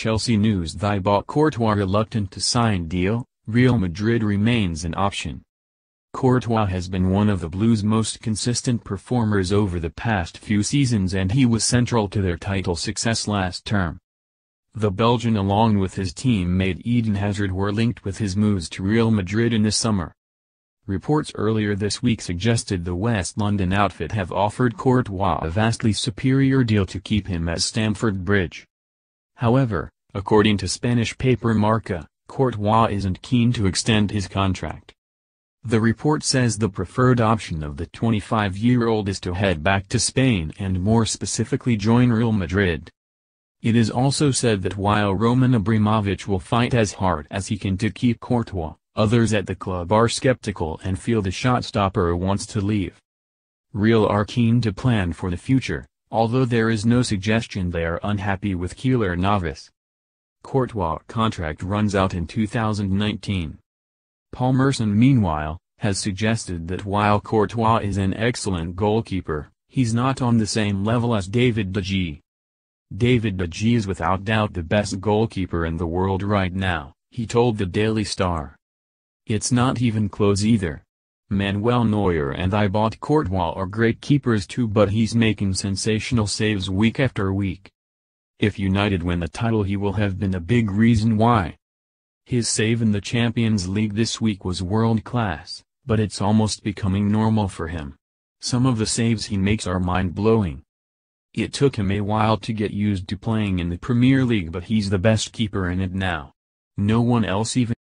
Chelsea news Thibaut Courtois reluctant to sign deal, Real Madrid remains an option. Courtois has been one of the Blues' most consistent performers over the past few seasons and he was central to their title success last term. The Belgian along with his teammate Eden Hazard were linked with his moves to Real Madrid in the summer. Reports earlier this week suggested the West London outfit have offered Courtois a vastly superior deal to keep him at Stamford Bridge. However, according to Spanish paper Marca, Courtois isn't keen to extend his contract. The report says the preferred option of the 25-year-old is to head back to Spain and more specifically join Real Madrid. It is also said that while Roman Abramovich will fight as hard as he can to keep Courtois, others at the club are skeptical and feel the shot-stopper wants to leave. Real are keen to plan for the future, although there is no suggestion they are unhappy with Keylor Navas. Courtois' contract runs out in 2019. Paul Merson meanwhile, has suggested that while Courtois is an excellent goalkeeper, he's not on the same level as David De Gea. David De Gea is without doubt the best goalkeeper in the world right now, he told the Daily Star. It's not even close either. Manuel Neuer and Thibaut Courtois are great keepers too but he's making sensational saves week after week. If United win the title he will have been a big reason why. His save in the Champions League this week was world-class, but it's almost becoming normal for him. Some of the saves he makes are mind-blowing. It took him a while to get used to playing in the Premier League but he's the best keeper in it now. No one else even